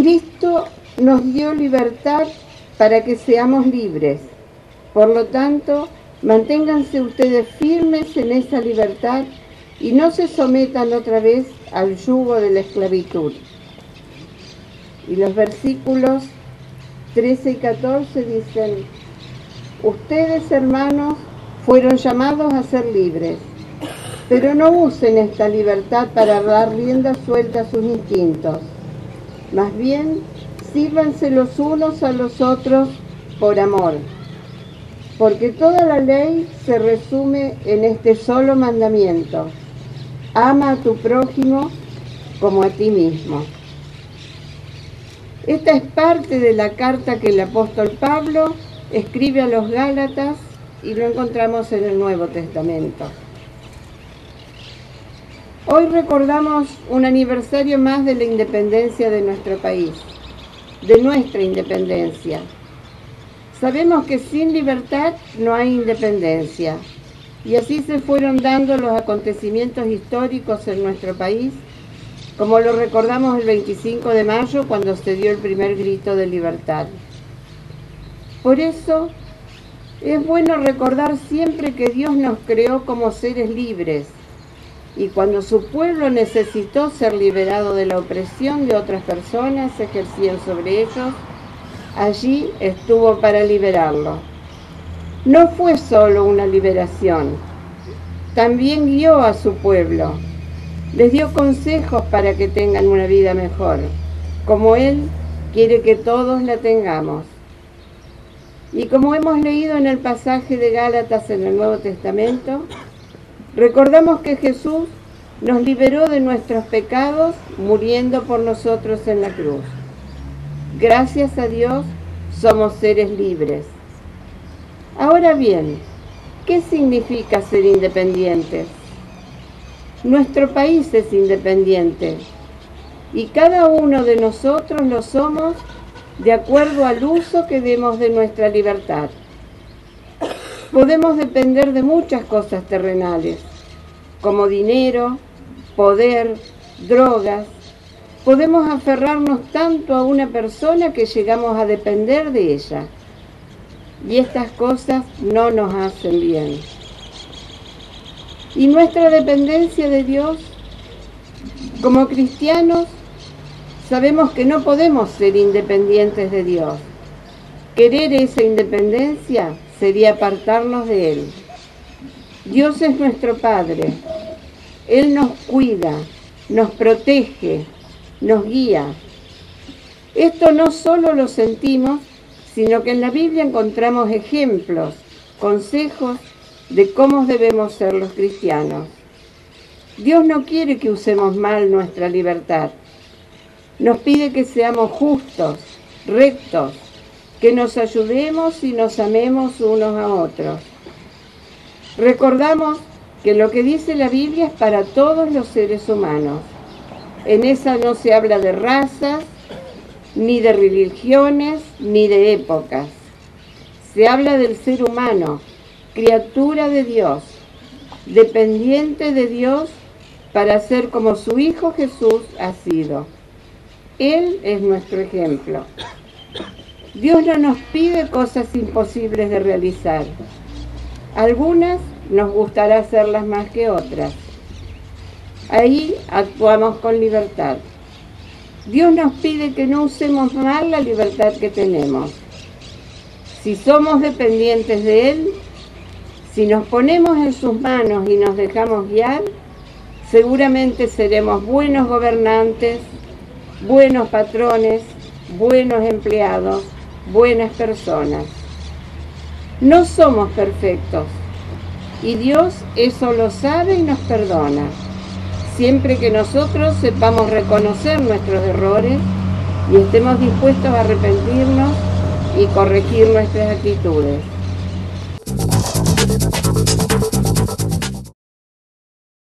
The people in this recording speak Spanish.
Cristo nos dio libertad para que seamos libres. Por lo tanto, manténganse ustedes firmes en esa libertad y no se sometan otra vez al yugo de la esclavitud. Y los versículos 13 y 14 dicen, ustedes hermanos fueron llamados a ser libres, pero no usen esta libertad para dar rienda suelta a sus instintos. Más bien, sírvanse los unos a los otros por amor, porque toda la ley se resume en este solo mandamiento. Ama a tu prójimo como a ti mismo. Esta es parte de la carta que el apóstol Pablo escribe a los Gálatas y lo encontramos en el Nuevo Testamento. Hoy recordamos un aniversario más de la independencia de nuestro país, de nuestra independencia. Sabemos que sin libertad no hay independencia y así se fueron dando los acontecimientos históricos en nuestro país como lo recordamos el 25 de mayo cuando se dio el primer grito de libertad. Por eso es bueno recordar siempre que Dios nos creó como seres libres y cuando su pueblo necesitó ser liberado de la opresión de otras personas ejercían sobre ellos, allí estuvo para liberarlo. No fue solo una liberación, también guió a su pueblo les dio consejos para que tengan una vida mejor, como Él quiere que todos la tengamos. Y como hemos leído en el pasaje de Gálatas en el Nuevo Testamento, recordamos que Jesús nos liberó de nuestros pecados muriendo por nosotros en la cruz. Gracias a Dios somos seres libres. Ahora bien, ¿qué significa ser independientes? Nuestro país es independiente y cada uno de nosotros lo somos de acuerdo al uso que demos de nuestra libertad. Podemos depender de muchas cosas terrenales, como dinero, poder, drogas. Podemos aferrarnos tanto a una persona que llegamos a depender de ella. Y estas cosas no nos hacen bien. Y nuestra dependencia de Dios, como cristianos, sabemos que no podemos ser independientes de Dios. Querer esa independencia sería apartarnos de Él. Dios es nuestro Padre. Él nos cuida, nos protege, nos guía. Esto no solo lo sentimos, sino que en la Biblia encontramos ejemplos, consejos de cómo debemos ser los cristianos. Dios no quiere que usemos mal nuestra libertad. Nos pide que seamos justos, rectos, que nos ayudemos y nos amemos unos a otros. Recordamos que lo que dice la Biblia es para todos los seres humanos. En esa no se habla de razas, ni de religiones, ni de épocas. Se habla del ser humano, criatura de Dios, dependiente de Dios para ser como su Hijo Jesús ha sido. Él es nuestro ejemplo. Dios no nos pide cosas imposibles de realizar. Algunas nos gustará hacerlas más que otras. Ahí actuamos con libertad. Dios nos pide que no usemos mal la libertad que tenemos. Si somos dependientes de Él, si nos ponemos en sus manos y nos dejamos guiar, seguramente seremos buenos gobernantes, buenos patrones, buenos empleados, buenas personas. No somos perfectos y Dios eso lo sabe y nos perdona, siempre que nosotros sepamos reconocer nuestros errores y estemos dispuestos a arrepentirnos y corregir nuestras actitudes.